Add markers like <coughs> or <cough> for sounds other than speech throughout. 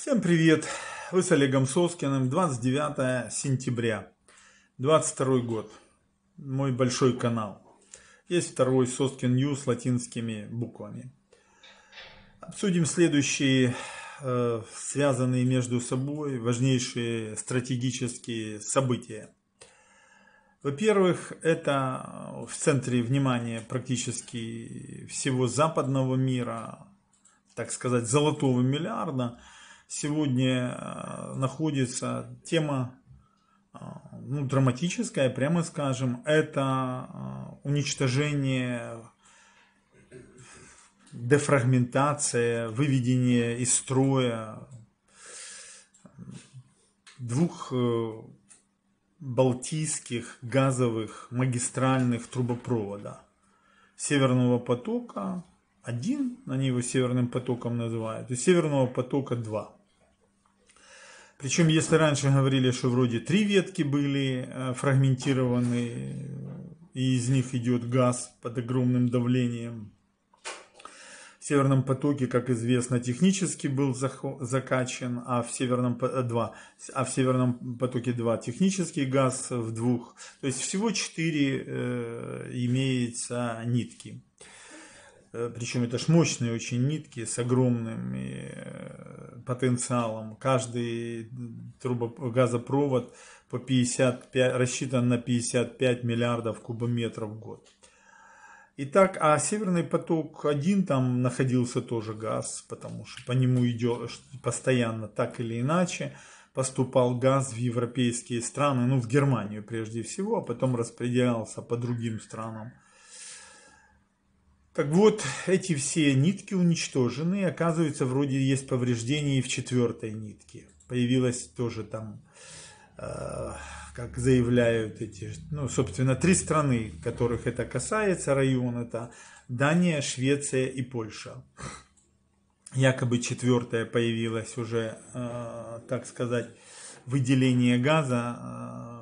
Всем привет! Вы с Олегом Соскиным. 29 сентября 22 год. Мой большой канал. Есть второй Соскин News латинскими буквами. Обсудим следующие э, связанные между собой важнейшие стратегические события. Во-первых, это в центре внимания практически всего западного мира, так сказать, золотого миллиарда – сегодня э, находится тема э, ну, драматическая, прямо скажем, это э, уничтожение, дефрагментация, выведение из строя двух балтийских газовых магистральных трубопровода. Северного потока один, они его Северным потоком называют, и Северного потока 2. Причем, если раньше говорили, что вроде три ветки были э, фрагментированы, и из них идет газ под огромным давлением. В Северном потоке, как известно, технически был закачан, а в Северном, 2, э, а в Северном потоке 2 технический газ в двух. То есть всего четыре э, имеется нитки. Э, причем это ж мощные очень нитки с огромным э, потенциалом. Каждый трубогазопровод по 55, рассчитан на 55 миллиардов кубометров в год. Итак, а Северный поток один там находился тоже газ, потому что по нему идет постоянно так или иначе поступал газ в европейские страны, ну в Германию прежде всего, а потом распределялся по другим странам. Так вот, эти все нитки уничтожены, оказывается, вроде есть повреждения и в четвертой нитке. Появилась тоже там, э, как заявляют эти, ну, собственно, три страны, которых это касается, район, это Дания, Швеция и Польша. Якобы четвертая появилась уже, э, так сказать, выделение газа э,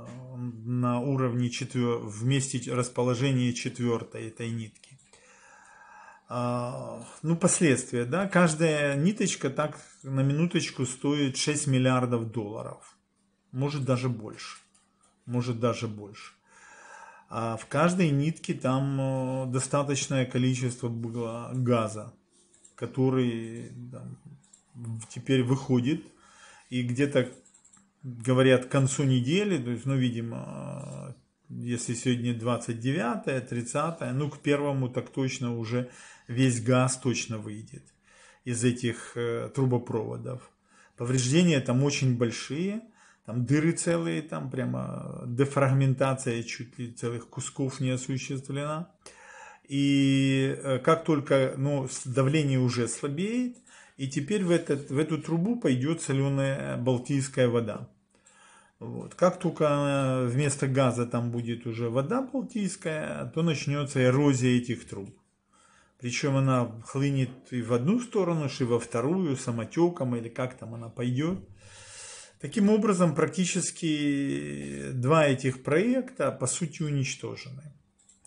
на уровне четвер... месте расположения четвертой этой нитки. А, ну, последствия, да, каждая ниточка так на минуточку стоит 6 миллиардов долларов, может даже больше, может даже больше. А в каждой нитке там э, достаточное количество газа, который там, теперь выходит. И где-то говорят к концу недели, то есть, ну, видимо, если сегодня 29 30 ну к первому так точно уже весь газ точно выйдет из этих э, трубопроводов. Повреждения там очень большие, там дыры целые, там прямо дефрагментация чуть ли целых кусков не осуществлена. И э, как только ну, давление уже слабеет, и теперь в, этот, в эту трубу пойдет соленая балтийская вода. Вот. Как только вместо газа там будет уже вода балтийская, то начнется эрозия этих труб. Причем она хлынет и в одну сторону, и во вторую, самотеком, или как там она пойдет. Таким образом, практически два этих проекта, по сути, уничтожены.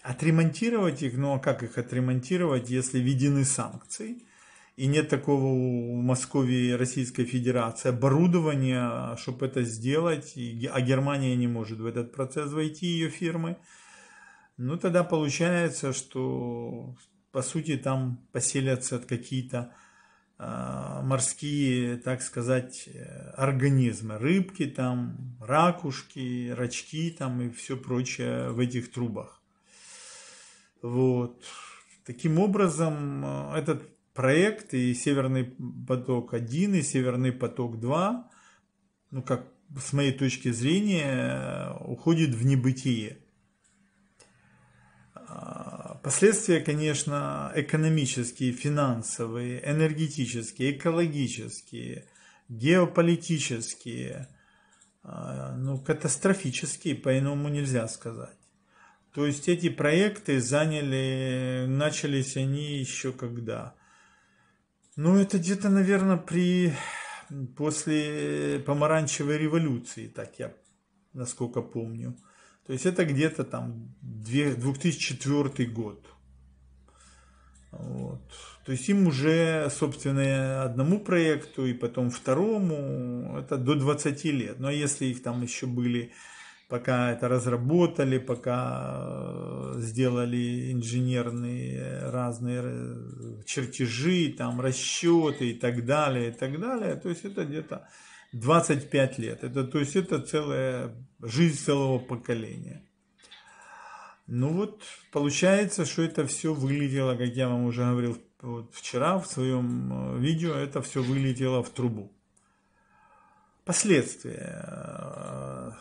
Отремонтировать их, ну а как их отремонтировать, если введены санкции? И нет такого у Москвы и Российской Федерации оборудования, чтобы это сделать, а Германия не может в этот процесс войти, ее фирмы. Ну, тогда получается, что по сути, там поселятся какие-то э, морские, так сказать, организмы, рыбки там, ракушки, рачки там и все прочее в этих трубах. Вот. Таким образом, этот проект и Северный поток-1, и Северный поток-2, ну, как с моей точки зрения, уходит в небытие. Последствия, конечно, экономические, финансовые, энергетические, экологические, геополитические, а, ну, катастрофические, по-иному нельзя сказать. То есть эти проекты заняли, начались они еще когда? Ну, это где-то, наверное, при, после помаранчевой революции, так я, насколько помню. То есть это где-то там 2004 год. Вот. То есть им уже, собственно, одному проекту и потом второму, это до 20 лет. Но если их там еще были, пока это разработали, пока э, сделали инженерные разные э, чертежи, там расчеты и так далее, и так далее, то есть это где-то 25 лет. Это, то есть это целая жизнь целого поколения. Ну вот, получается, что это все вылетело, как я вам уже говорил вот вчера в своем э, видео, это все вылетело в трубу. Последствия. Э,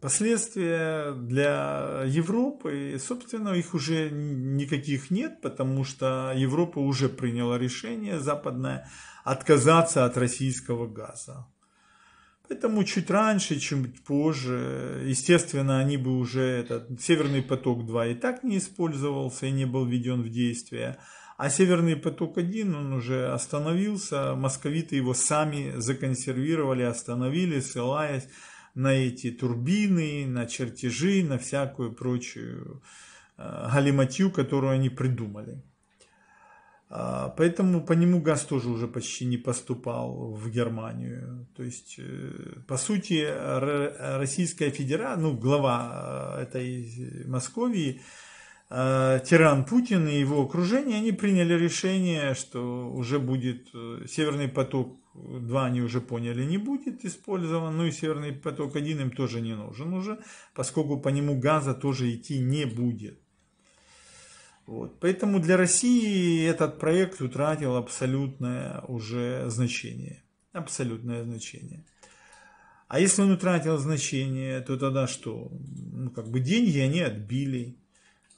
последствия для Европы, собственно, их уже никаких нет, потому что Европа уже приняла решение западное отказаться от российского газа. Поэтому чуть раньше, чуть позже, естественно, они бы уже, этот Северный поток-2 и так не использовался и не был введен в действие. А Северный поток-1, он уже остановился, московиты его сами законсервировали, остановили, ссылаясь на эти турбины, на чертежи, на всякую прочую э, галиматью, которую они придумали. А, поэтому по нему газ тоже уже почти не поступал в Германию. То есть, э, по сути, Российская Федерация, ну, глава э, этой Московии, э, тиран Путин и его окружение, они приняли решение, что уже будет Северный поток 2 они уже поняли, не будет использован, ну и Северный поток 1 им тоже не нужен уже, поскольку по нему газа тоже идти не будет. Вот. Поэтому для России этот проект утратил абсолютное уже значение. Абсолютное значение. А если он утратил значение, то тогда что? Ну, как бы деньги они отбили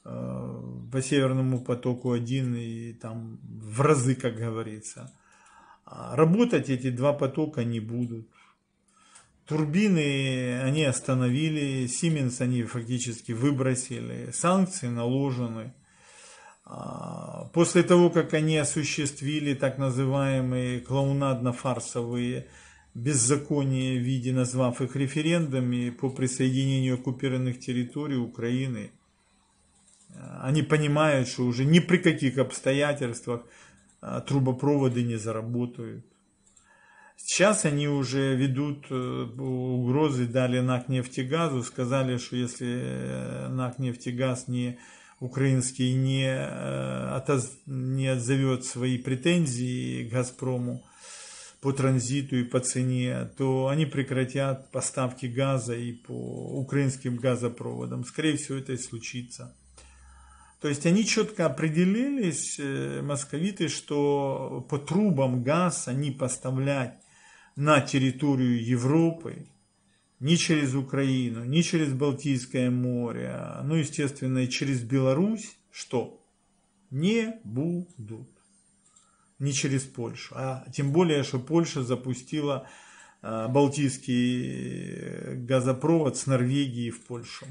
э, по Северному потоку один и там в разы, как говорится. А работать эти два потока не будут. Турбины они остановили, Siemens они фактически выбросили, санкции наложены. А, после того, как они осуществили так называемые клоунадно-фарсовые беззакония в виде, назвав их референдами по присоединению оккупированных территорий Украины, а, они понимают, что уже ни при каких обстоятельствах а, трубопроводы не заработают. Сейчас они уже ведут э, угрозы, дали НАК нефтегазу, сказали, что если э, НАК нефтегаз не украинский не, э, не отзовет свои претензии к «Газпрому» по транзиту и по цене, то они прекратят поставки газа и по украинским газопроводам. Скорее всего, это и случится. То есть они четко определились, э, московиты, что по трубам газ они поставлять на территорию Европы ни через Украину, ни через Балтийское море, ну, естественно, и через Беларусь, что? Не будут. Не через Польшу. А тем более, что Польша запустила а, Балтийский газопровод с Норвегии в Польшу.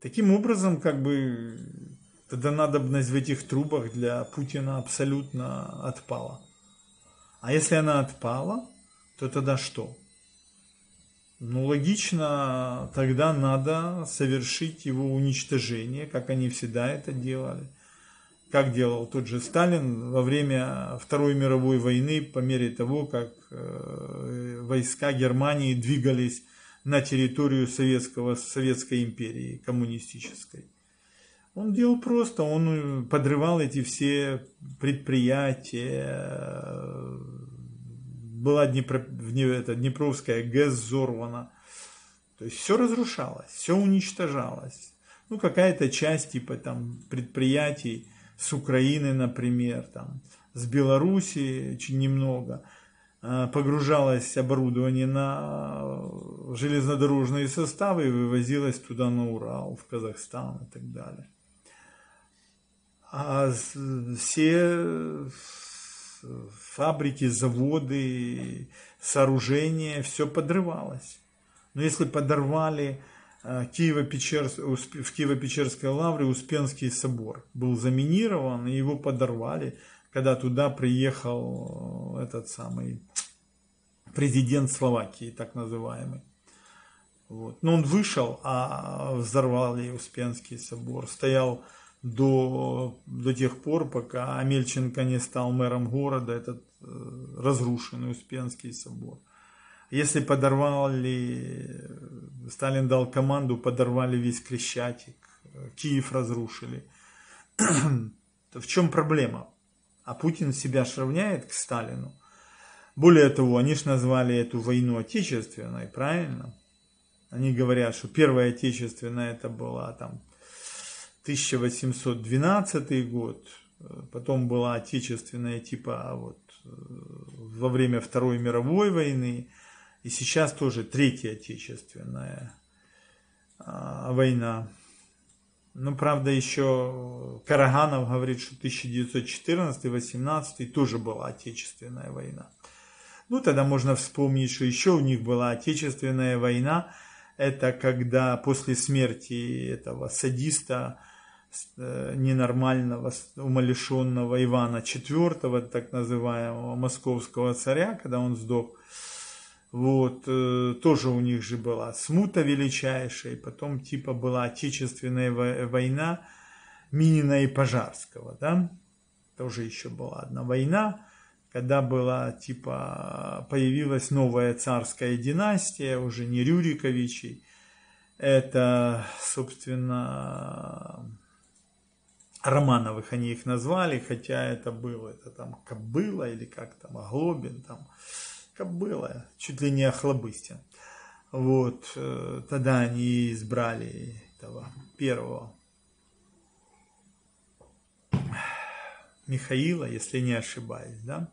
Таким образом, как бы, тогда надобность в этих трубах для Путина абсолютно отпала. А если она отпала, то тогда что? Ну, логично, тогда надо совершить его уничтожение, как они всегда это делали. Как делал тот же Сталин во время Второй мировой войны, по мере того, как э, войска Германии двигались на территорию Советского, Советской империи коммунистической. Он делал просто, он подрывал эти все предприятия, была Днепро, это, Днепровская ГЭС взорвана. То есть все разрушалось, все уничтожалось. Ну, какая-то часть типа там предприятий с Украины, например, там, с Беларуси очень немного а, погружалось оборудование на железнодорожные составы и вывозилось туда на Урал, в Казахстан и так далее. А все фабрики, заводы, сооружения, все подрывалось. Но если подорвали э, Киево-Печерск, в Киево-Печерской лавре Успенский собор, был заминирован, и его подорвали, когда туда приехал э, этот самый президент Словакии, так называемый. Вот. Но он вышел, а взорвали Успенский собор. Стоял до, до тех пор, пока Амельченко не стал мэром города, этот э, разрушенный Успенский собор. Если подорвали, Сталин дал команду, подорвали весь Крещатик, Киев разрушили. <clears throat> В чем проблема? А Путин себя сравняет к Сталину. Более того, они же назвали эту войну отечественной, правильно? Они говорят, что Первая Отечественная это была там 1812 год, потом была Отечественная типа а вот э, во время Второй мировой войны, и сейчас тоже Третья Отечественная а, война. Ну, правда, еще Караганов говорит, что 1914-18 тоже была Отечественная война. Ну, тогда можно вспомнить, что еще у них была Отечественная война. Это когда после смерти этого садиста, ненормального, умалишенного Ивана IV, так называемого московского царя, когда он сдох, вот, э, тоже у них же была смута величайшая, потом типа была Отечественная война Минина и Пожарского, да, тоже еще была одна война, когда была типа появилась новая царская династия, уже не Рюриковичей, это, собственно, Романовых они их назвали, хотя это было, это там Кобыла или как там, Оглобин, там, Кобыла, чуть ли не Охлобыстин. Вот, э, тогда они избрали этого первого Михаила, если не ошибаюсь, да,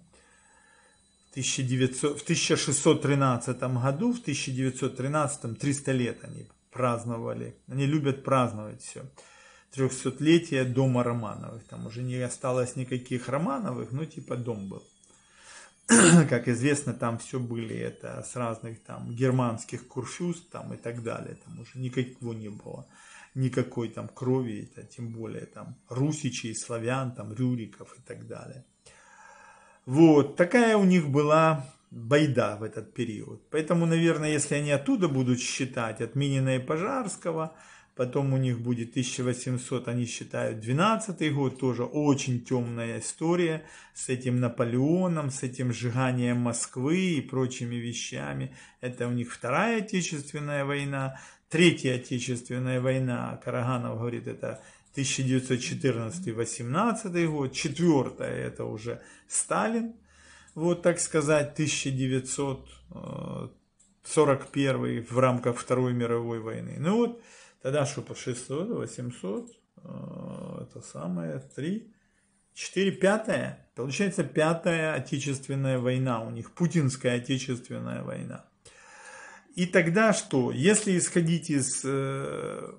1900, в 1613 году, в 1913 300 лет они праздновали. Они любят праздновать все. 300-летие дома Романовых. Там уже не осталось никаких Романовых, ну типа дом был. <clears throat> как известно, там все были это с разных там германских курфюст там и так далее, там уже никакого не было, никакой там крови, это, тем более там русичей, славян, там рюриков и так далее. Вот, такая у них была байда в этот период. Поэтому, наверное, если они оттуда будут считать от Минина и Пожарского – Потом у них будет 1800, они считают, 12 год, тоже очень темная история с этим Наполеоном, с этим сжиганием Москвы и прочими вещами. Это у них Вторая Отечественная война. Третья Отечественная война, Караганов говорит, это 1914-18 год. Четвертая это уже Сталин, вот так сказать, 1941 в рамках Второй мировой войны. Ну вот, Тогда по 600, 800, э, это самое, 3, 4, пятая. Получается пятая отечественная война у них, путинская отечественная война. И тогда что? Если исходить из э,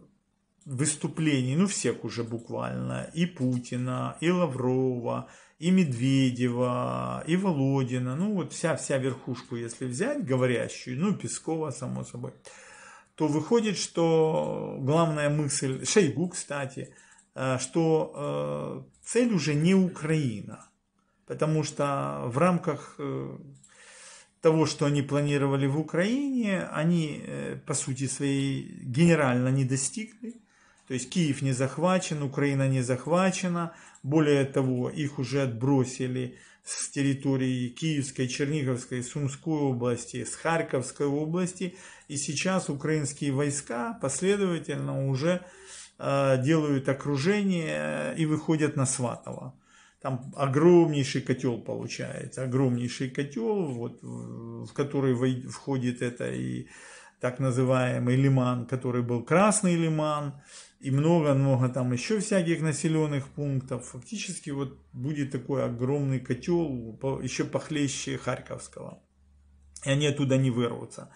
выступлений, ну всех уже буквально, и Путина, и Лаврова, и Медведева, и Володина, ну вот вся, вся верхушку, если взять, говорящую, ну Пескова, само собой, то выходит, что главная мысль, Шойгу, кстати, э, что э, цель уже не Украина, потому что в рамках э, того, что они планировали в Украине, они по сути своей генерально не достигли. То есть Киев не захвачен, Украина не захвачена. Более того, их уже отбросили с территории Киевской, Черниговской, Сумской области, с Харьковской области. И сейчас украинские войска последовательно уже э, делают окружение и выходят на Сватово. Там огромнейший котел получается, огромнейший котел, вот, в который входит это и так называемый лиман, который был Красный лиман, и много-много там еще всяких населенных пунктов. Фактически вот будет такой огромный котел, еще похлеще Харьковского. И они оттуда не вырвутся.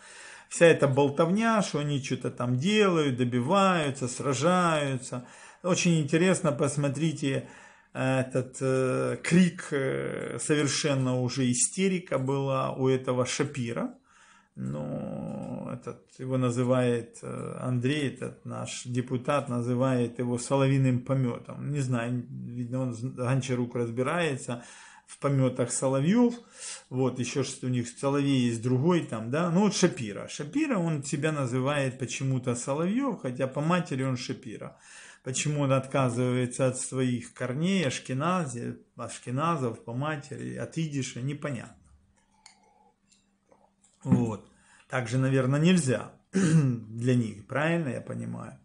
Вся эта болтовня, что они что-то там делают, добиваются, сражаются. Очень интересно, посмотрите, этот э, крик, э, совершенно уже истерика была у этого Шапира ну, этот, его называет э, Андрей, этот наш депутат, называет его соловиным пометом. Не знаю, видно, он Гончарук разбирается в пометах соловьев. Вот, еще что у них соловей есть другой там, да. Ну, вот Шапира. Шапира, он себя называет почему-то соловьев, хотя по матери он Шапира. Почему он отказывается от своих корней, ашкенази, ашкеназов по матери, от идиша, непонятно. Вот. Также, наверное, нельзя <clears throat> для них, правильно я понимаю?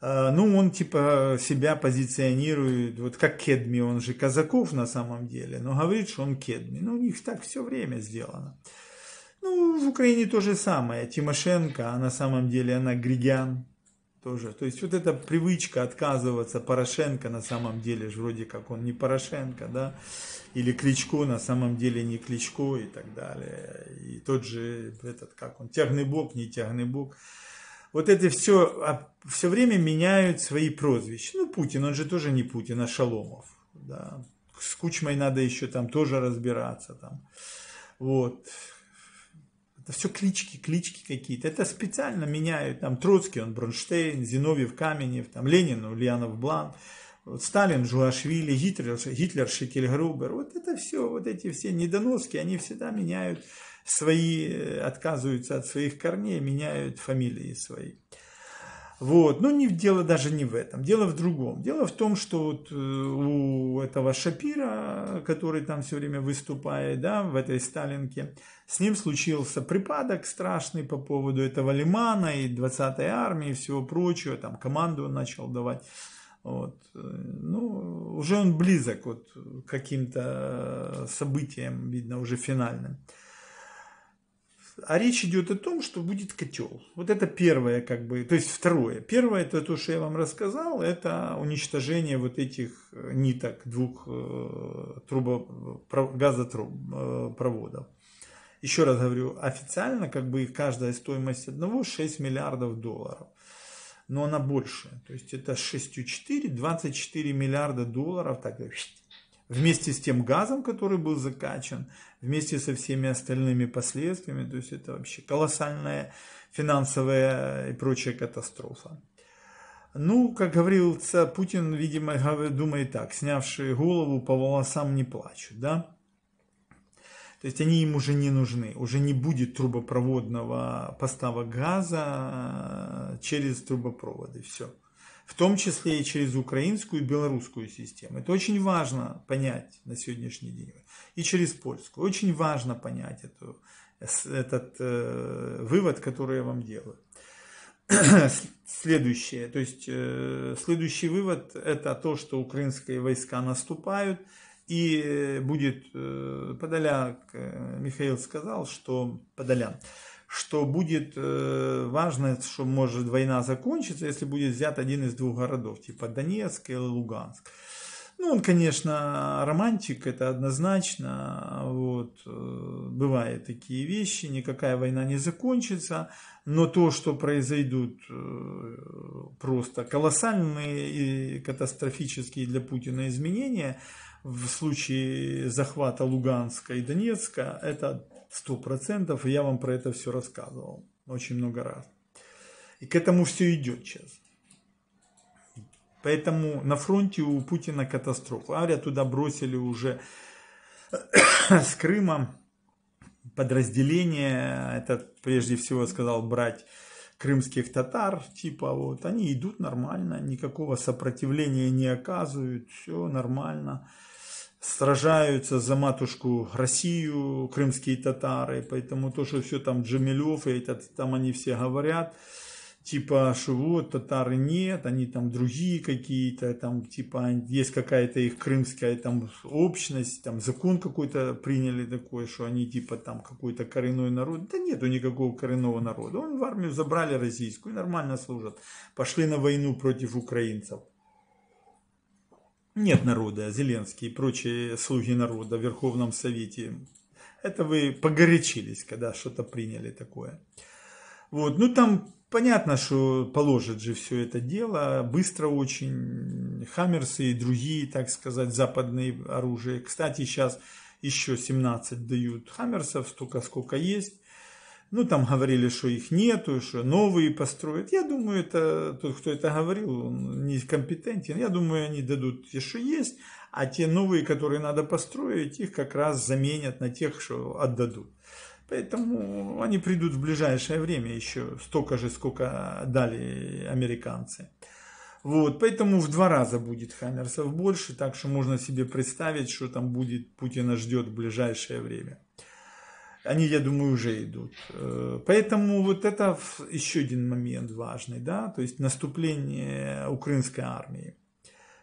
А, ну, он типа себя позиционирует, вот как Кедми, он же Казаков на самом деле, но говорит, что он Кедми. Ну, у них так все время сделано. Ну, в Украине то же самое. Тимошенко, а на самом деле она Григян, тоже. То есть вот эта привычка отказываться Порошенко на самом деле же вроде как он не Порошенко, да, или Кличко на самом деле не Кличко и так далее. И тот же этот, как он, тягный бог, не тягный бог. Вот это все, а, все время меняют свои прозвища. Ну, Путин, он же тоже не Путин, а Шаломов. Да. С Кучмой надо еще там тоже разбираться. Там. Вот. Это все клички, клички какие-то. Это специально меняют. Там Троцкий, он Бронштейн, Зиновьев, Каменев, там Ленин, Ульянов, Блан, вот Сталин, Жуашвили, Гитлер, Гитлер, Шекельгрубер. Вот это все, вот эти все недоноски, они всегда меняют свои, э, отказываются от своих корней, меняют фамилии свои. Вот. Но не, дело даже не в этом. Дело в другом. Дело в том, что вот э, у этого Шапира, который там все время выступает, да, в этой Сталинке, с ним случился припадок страшный по поводу этого Лимана и 20-й армии и всего прочего. Там команду он начал давать. Вот. Ну, уже он близок вот к каким-то событиям, видно, уже финальным. А речь идет о том, что будет котел. Вот это первое, как бы, то есть второе. Первое, это то, что я вам рассказал, это уничтожение вот этих э, ниток двух э, трубо, газопроводов. Еще раз говорю, официально как бы каждая стоимость одного 6 миллиардов долларов. Но она больше. То есть это 6,4, 24 миллиарда долларов. Так, вместе с тем газом, который был закачан, вместе со всеми остальными последствиями. То есть это вообще колоссальная финансовая и прочая катастрофа. Ну, как говорился, Путин, видимо, думает так, снявшие голову по волосам не плачут, да? То есть они им уже не нужны, уже не будет трубопроводного поставок газа через трубопроводы, все в том числе и через украинскую и белорусскую систему. Это очень важно понять на сегодняшний день. И через польскую. Очень важно понять эту, этот э, вывод, который я вам делаю. <clears throat> Следующее, то есть э, следующий вывод это то, что украинские войска наступают и будет э, Подоляк, э, Михаил сказал, что Подолян, что будет э, важно, что может война закончиться, если будет взят один из двух городов, типа Донецк или Луганск. Ну, он, конечно, романтик, это однозначно. Вот, э, бывают такие вещи, никакая война не закончится, но то, что произойдут э, просто колоссальные и катастрофические для Путина изменения в случае захвата Луганска и Донецка, это сто процентов, и я вам про это все рассказывал очень много раз. И к этому все идет сейчас. Поэтому на фронте у Путина катастрофа. Авиа туда бросили уже <coughs> с Крыма подразделение, это прежде всего сказал брать крымских татар, типа вот, они идут нормально, никакого сопротивления не оказывают, все нормально сражаются за матушку Россию, крымские татары, поэтому то, что все там Джамилев, и это, там они все говорят, типа, что вот татары нет, они там другие какие-то, там типа есть какая-то их крымская там общность, там закон какой-то приняли такой, что они типа там какой-то коренной народ. Да нету никакого коренного народа. Он в армию забрали российскую, нормально служат. Пошли на войну против украинцев. Нет народа, Зеленский и прочие слуги народа в Верховном Совете. Это вы погорячились, когда что-то приняли такое. Вот, ну там понятно, что положат же все это дело, быстро очень, Хаммерсы и другие, так сказать, западные оружия. Кстати, сейчас еще 17 дают Хаммерсов, столько сколько есть. Ну, там говорили, что их нету, что новые построят. Я думаю, это тот, кто это говорил, он не компетентен. Я думаю, они дадут те, что есть, а те новые, которые надо построить, их как раз заменят на тех, что отдадут. Поэтому они придут в ближайшее время еще столько же, сколько дали американцы. Вот, поэтому в два раза будет Хаммерсов больше, так что можно себе представить, что там будет, Путина ждет в ближайшее время. Они, я думаю, уже идут. Э, поэтому вот это еще один момент важный, да, то есть наступление украинской армии.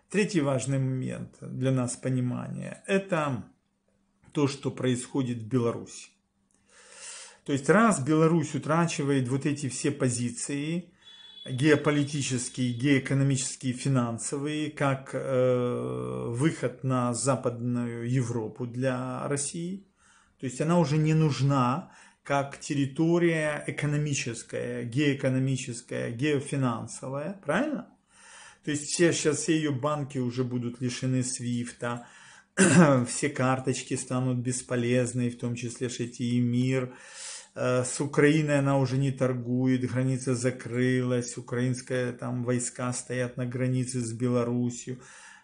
Третий важный момент для нас понимания – это то, что происходит в Беларуси. То есть раз Беларусь утрачивает вот эти все позиции, геополитические, геоэкономические, финансовые, как э, выход на Западную Европу для России. То есть она уже не нужна как территория экономическая, геоэкономическая, геофинансовая, правильно? То есть все, сейчас все ее банки уже будут лишены свифта, <clears throat> все карточки станут бесполезны, в том числе эти и мир. Э, с Украиной она уже не торгует, граница закрылась, украинские там войска стоят на границе с Белоруссией.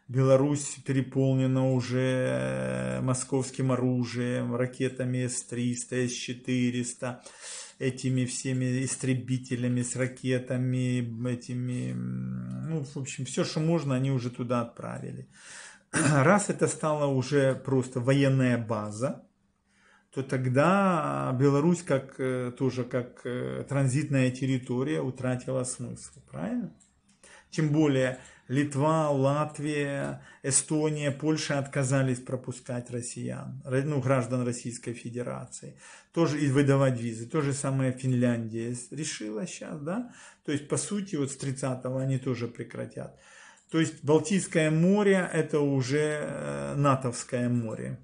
Беларусь переполнена уже э, московским оружием, ракетами С-300, С-400, этими всеми истребителями с ракетами, этими, ну, в общем, все, что можно, они уже туда отправили. <clears throat> Раз это стало уже просто военная база, то тогда Беларусь как, э, тоже как э, транзитная территория утратила смысл, правильно? Тем более Литва, Латвия, Эстония, Польша отказались пропускать россиян, ну, граждан Российской Федерации, тоже и выдавать визы. То же самое Финляндия решила сейчас, да? То есть, по сути, вот с 30-го они тоже прекратят. То есть, Балтийское море – это уже э, натовское море.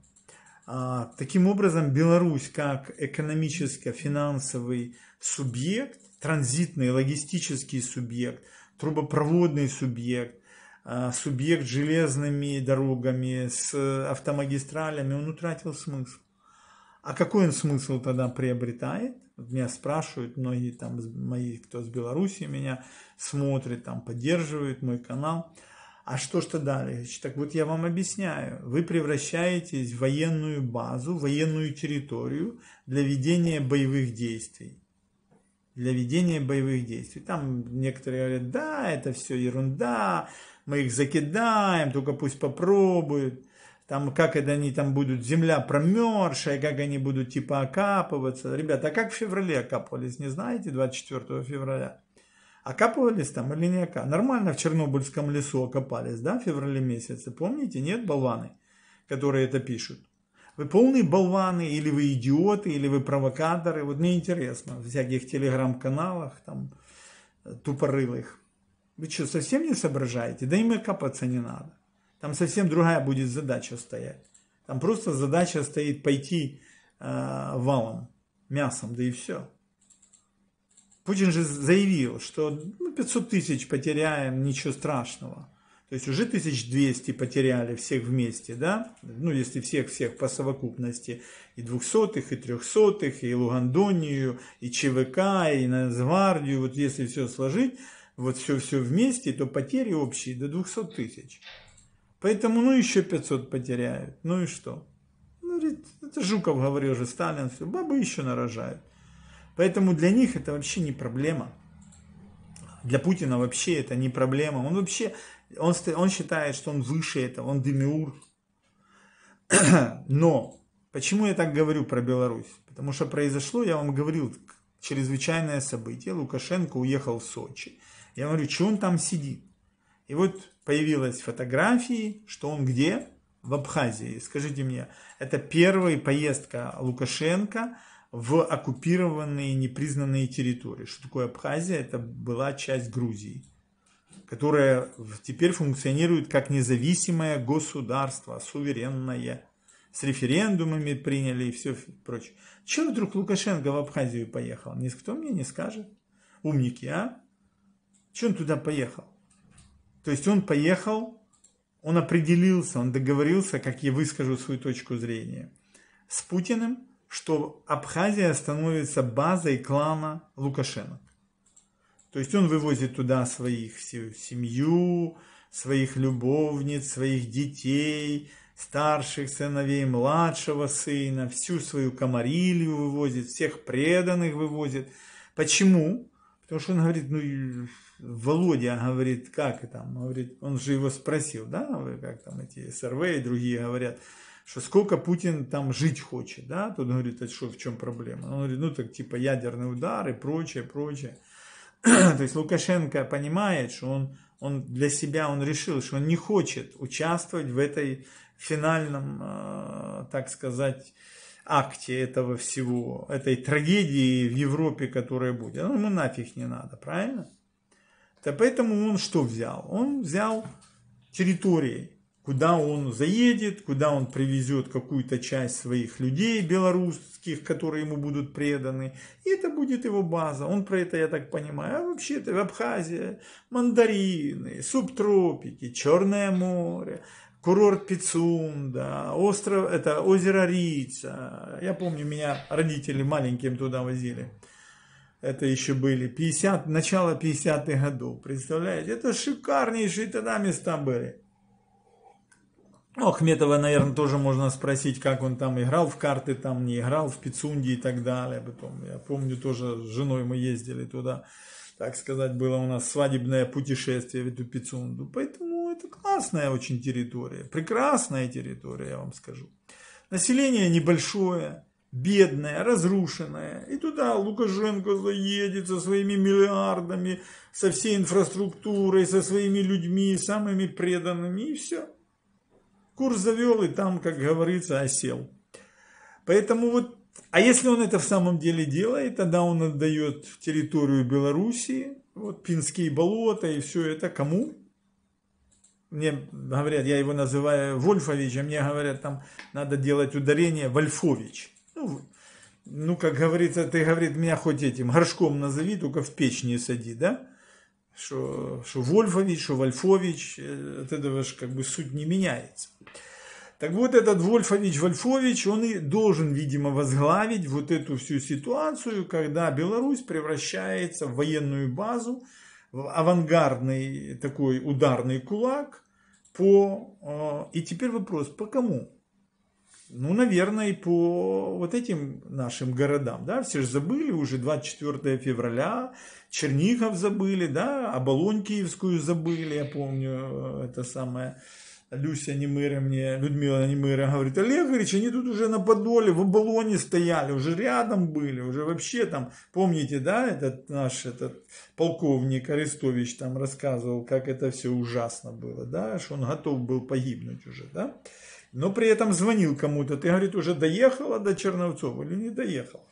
А, таким образом, Беларусь как экономическо-финансовый субъект, транзитный логистический субъект, трубопроводный субъект, а, субъект с железными дорогами, с автомагистралями, он утратил смысл. А какой он смысл тогда приобретает? Меня спрашивают многие там мои, кто с Беларуси меня смотрит, там поддерживают мой канал – а что тогда, Олегович? Так вот я вам объясняю. Вы превращаетесь в военную базу, военную территорию для ведения боевых действий. Для ведения боевых действий. Там некоторые говорят, да, это все ерунда, мы их закидаем, только пусть попробуют. Там, как это они там будут, земля промерзшая, как они будут типа окапываться. Ребята, а как в феврале окапывались, не знаете, 24 февраля? Окапывались там или не окапывались? Нормально в Чернобыльском лесу окопались, да, в феврале месяце. Помните, нет, болваны, которые это пишут? Вы полные болваны, или вы идиоты, или вы провокаторы. Вот мне интересно, в всяких телеграм-каналах, там, тупорылых. Вы что, совсем не соображаете? Да им и копаться не надо. Там совсем другая будет задача стоять. Там просто задача стоит пойти э, валом, мясом, да и все. Путин же заявил, что ну, 500 тысяч потеряем, ничего страшного. То есть уже 1200 потеряли всех вместе, да? Ну, если всех-всех по совокупности. И двухсотых, и трехсотых, и Лугандонию, и ЧВК, и Нацгвардию. Вот если все сложить, вот все-все вместе, то потери общие до 200 тысяч. Поэтому, ну, еще 500 потеряют. Ну и что? Ну, это Жуков говорил же, Сталин, все, бабы еще нарожают. Поэтому для них это вообще не проблема. Для Путина вообще это не проблема. Он вообще, он, он считает, что он выше этого, он демиург. Но почему я так говорю про Беларусь? Потому что произошло, я вам говорил, чрезвычайное событие. Лукашенко уехал в Сочи. Я говорю, что он там сидит? И вот появилась фотографии, что он где? В Абхазии. Скажите мне, это первая поездка Лукашенко в оккупированные непризнанные территории. Что такое Абхазия? Это была часть Грузии, которая теперь функционирует как независимое государство, суверенное. С референдумами приняли и все прочее. Чего вдруг Лукашенко в Абхазию поехал? Никто мне не скажет. Умники, а? Чего он туда поехал? То есть он поехал, он определился, он договорился, как я выскажу свою точку зрения, с Путиным, что Абхазия становится базой клана Лукашенко. То есть он вывозит туда своих всю семью, своих любовниц, своих детей, старших сыновей, младшего сына, всю свою комарилью вывозит, всех преданных вывозит. Почему? Потому что он говорит, ну, Володя говорит, как там, говорит, он же его спросил, да, как там эти СРВ и другие говорят, что сколько Путин там жить хочет, да, тут говорит, а что, в чем проблема? Он говорит, ну, так типа ядерный удар и прочее, прочее. <clears throat> То есть Лукашенко понимает, что он, он для себя, он решил, что он не хочет участвовать в этой финальном, э, так сказать, акте этого всего, этой трагедии в Европе, которая будет. Ну, ему нафиг не надо, правильно? Да поэтому он что взял? Он взял территории, куда он заедет, куда он привезет какую-то часть своих людей белорусских, которые ему будут преданы. И это будет его база. Он про это, я так понимаю. А вообще-то в Абхазии мандарины, субтропики, Черное море, курорт Пицунда, остров, это озеро Рица. Я помню, меня родители маленьким туда возили. Это еще были 50, начало 50-х годов. Представляете, это шикарнейшие тогда места были. Ну, Ахметова, наверное, тоже можно спросить, как он там играл в карты, там не играл, в Пицунде и так далее. Потом, я помню, тоже с женой мы ездили туда, так сказать, было у нас свадебное путешествие в эту Пицунду. Поэтому это классная очень территория, прекрасная территория, я вам скажу. Население небольшое, бедное, разрушенное. И туда Лукашенко заедет со своими миллиардами, со всей инфраструктурой, со своими людьми, самыми преданными, и все курс завел и там, как говорится, осел. Поэтому вот, а если он это в самом деле делает, тогда он отдает территорию Белоруссии, вот Пинские болота и все это кому? Мне говорят, я его называю Вольфович, а мне говорят, там надо делать ударение Вольфович. Ну, ну, как говорится, ты, говорит, меня хоть этим горшком назови, только в печь не сади, да? что, что Вольфович, что Вольфович, э, от этого же как бы суть не меняется. Так вот, этот Вольфович Вольфович, он и должен, видимо, возглавить вот эту всю ситуацию, когда Беларусь превращается в военную базу, в авангардный такой ударный кулак по... Э, и теперь вопрос, по кому? Ну, наверное, по вот этим нашим городам, да, все же забыли уже 24 февраля, Чернигов забыли, да, Оболонь Киевскую забыли, я помню, э, это самое, Люся Немыра мне, Людмила Немыра говорит, Олег Ильич, они тут уже на Подоле, в Оболоне стояли, уже рядом были, уже вообще там, помните, да, этот наш этот полковник Арестович там рассказывал, как это все ужасно было, да, что он готов был погибнуть уже, да, но при этом звонил кому-то, ты, говорит, уже доехала до Черновцов или не доехала?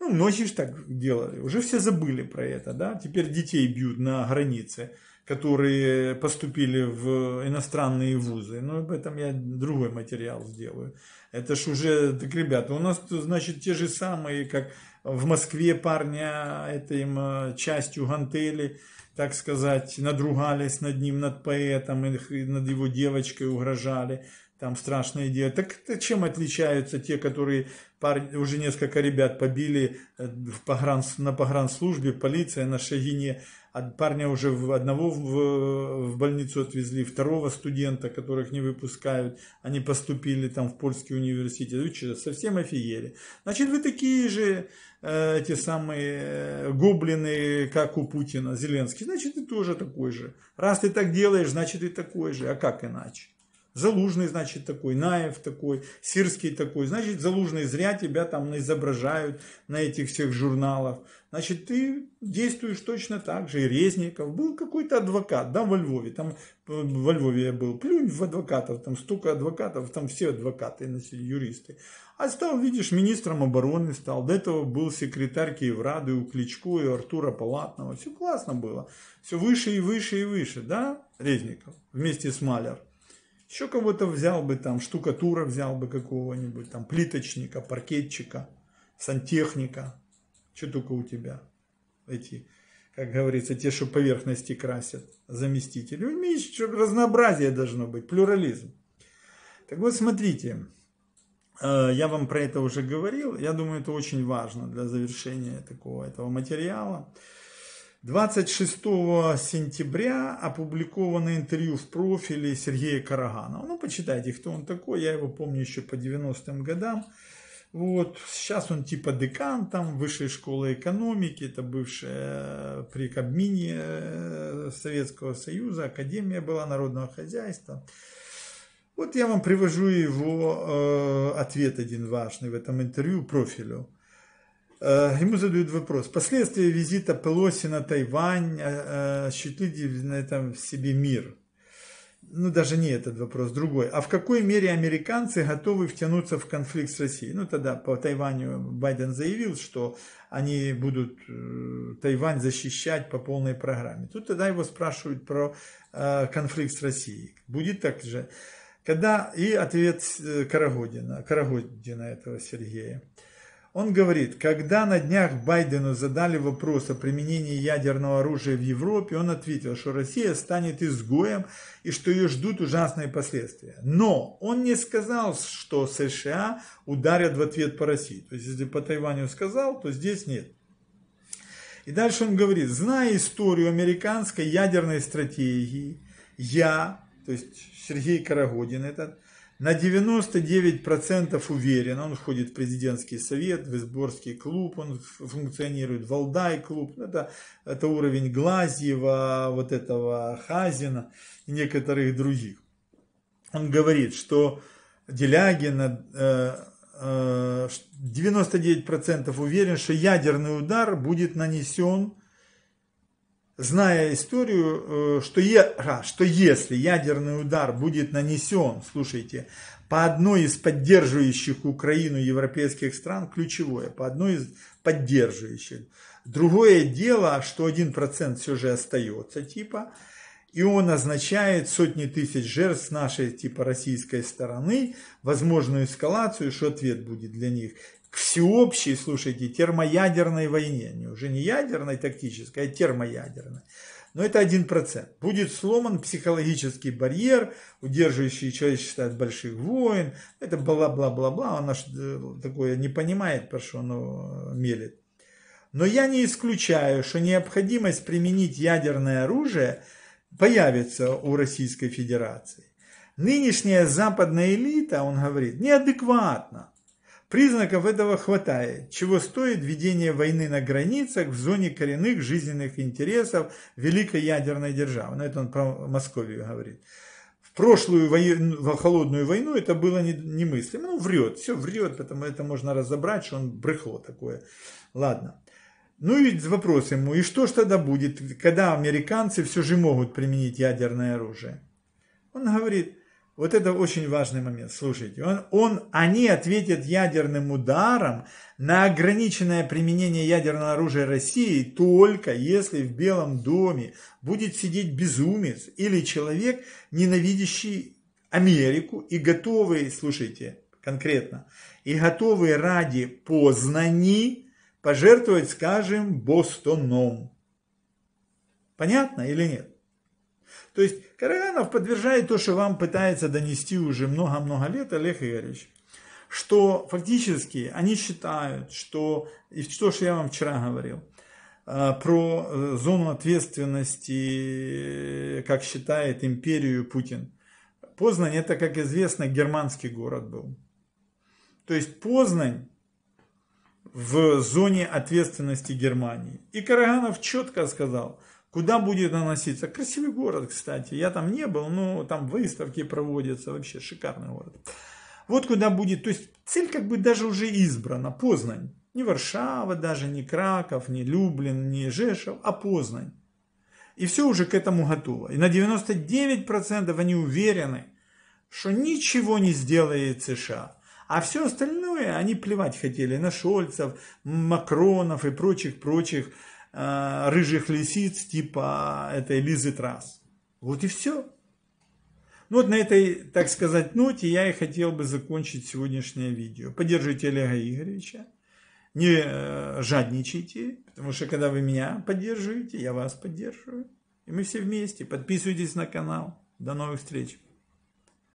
Ну, многие же так делали, уже все забыли про это, да, теперь детей бьют на границе, которые поступили в иностранные вузы, но об этом я другой материал сделаю. Это ж уже, так, ребята, у нас, значит, те же самые, как в Москве парня этим э, частью гантели, так сказать, надругались над ним, над поэтом, над его девочкой угрожали там страшное дело. Так чем отличаются те, которые пар... уже несколько ребят побили э, в погран... на погранслужбе, полиция на Шагине, парня уже одного в, в больницу отвезли, второго студента, которых не выпускают, они поступили там в польский университет, вы что, совсем офигели. Значит, вы такие же э, эти самые э, гоблины, как у Путина, Зеленский, значит, ты тоже такой же. Раз ты так делаешь, значит, ты такой же, а как иначе? Залужный, значит, такой, Наев такой, Сирский такой. Значит, Залужный зря тебя там изображают на этих всех журналах. Значит, ты действуешь точно так же. И Резников. Был какой-то адвокат, да, во Львове. Там во Львове я был. Плюнь в адвокатов, там столько адвокатов, там все адвокаты, юристы. А стал, видишь, министром обороны стал. До этого был секретарь Киеврады у Кличко и Артура Палатного. Все классно было. Все выше и выше и выше, да, Резников вместе с Маляр. Еще кого-то взял бы там, штукатура взял бы какого-нибудь, там, плиточника, паркетчика, сантехника. Что только у тебя? Эти, как говорится, те, что поверхности красят, заместители. Видишь, разнообразие должно быть, плюрализм. Так вот, смотрите, э, я вам про это уже говорил. Я думаю, это очень важно для завершения такого этого материала. 26 сентября опубликовано интервью в профиле Сергея Караганова. Ну, почитайте, кто он такой. Я его помню еще по 90-м годам. Вот, сейчас он типа декан там высшей школы экономики, это бывшая при Кабмине э, Советского Союза, Академия была народного хозяйства. Вот я вам привожу его э, ответ один важный в этом интервью профилю. Э, ему задают вопрос. Последствия визита Пелоси на Тайвань э, ощутили на этом себе мир? Ну даже не этот вопрос, другой. А в какой мере американцы готовы втянуться в конфликт с Россией? Ну тогда по Тайваню Байден заявил, что они будут э, Тайвань защищать по полной программе. Тут тогда его спрашивают про э, конфликт с Россией. Будет так же? Когда и ответ э, Карагодина, Карагодина этого Сергея. Он говорит, когда на днях Байдену задали вопрос о применении ядерного оружия в Европе, он ответил, что Россия станет изгоем и что ее ждут ужасные последствия. Но он не сказал, что США ударят в ответ по России. То есть, если по Тайваню сказал, то здесь нет. И дальше он говорит, зная историю американской ядерной стратегии, я, то есть Сергей Карагодин этот, на 99% уверен, он входит в президентский совет, в Изборский клуб, он функционирует, Валдай клуб, это, это уровень Глазьева, вот этого Хазина и некоторых других. Он говорит, что Делягин э, э, 99% уверен, что ядерный удар будет нанесен зная историю, э, что, е, что если ядерный удар будет нанесен, слушайте, по одной из поддерживающих Украину европейских стран, ключевое, по одной из поддерживающих. Другое дело, что один процент все же остается, типа, и он означает сотни тысяч жертв с нашей, типа, российской стороны, возможную эскалацию, что ответ будет для них к всеобщей, слушайте, термоядерной войне. Не уже не ядерной тактической, а термоядерной. Но это один процент. Будет сломан психологический барьер, удерживающий человечество от больших войн. Это бла-бла-бла-бла. Он аж э, такое не понимает, про что оно мелет. Но я не исключаю, что необходимость применить ядерное оружие появится у Российской Федерации. Нынешняя западная элита, он говорит, неадекватна. Признаков этого хватает, чего стоит введение войны на границах в зоне коренных жизненных интересов великой ядерной державы. Но это он про Московию говорит. В прошлую вою, в холодную войну это было немыслимо. Ну, врет, все врет, поэтому это можно разобрать, что он брехло такое. Ладно. Ну и вопрос ему, и что ж тогда будет, когда американцы все же могут применить ядерное оружие? Он говорит, вот это очень важный момент. Слушайте, он, он, они ответят ядерным ударом на ограниченное применение ядерного оружия России только если в Белом доме будет сидеть безумец или человек, ненавидящий Америку и готовый, слушайте, конкретно, и готовый ради Познани пожертвовать, скажем, Бостоном. Понятно или нет? То есть Караганов подтверждает то, что вам пытается донести уже много-много лет Олег Игоревич, что фактически они считают, что, и то, что я вам вчера говорил, э, про э, зону ответственности, как считает империю Путин. Познань это, как известно, германский город был. То есть Познань в зоне ответственности Германии. И Караганов четко сказал – Куда будет наноситься? Красивый город, кстати. Я там не был, но там выставки проводятся. Вообще шикарный город. Вот куда будет. То есть цель как бы даже уже избрана. Познань. Не Варшава даже, не Краков, не Люблин, не Жешев, а Познань. И все уже к этому готово. И на 99% они уверены, что ничего не сделает США. А все остальное они плевать хотели на Шольцев, Макронов и прочих-прочих Э, рыжих лисиц типа этой Лизы Трасс. Вот и все. Ну вот на этой, так сказать, ноте я и хотел бы закончить сегодняшнее видео. Поддержите Олега Игоревича, не э, жадничайте, потому что когда вы меня поддерживаете, я вас поддерживаю. И мы все вместе. Подписывайтесь на канал. До новых встреч.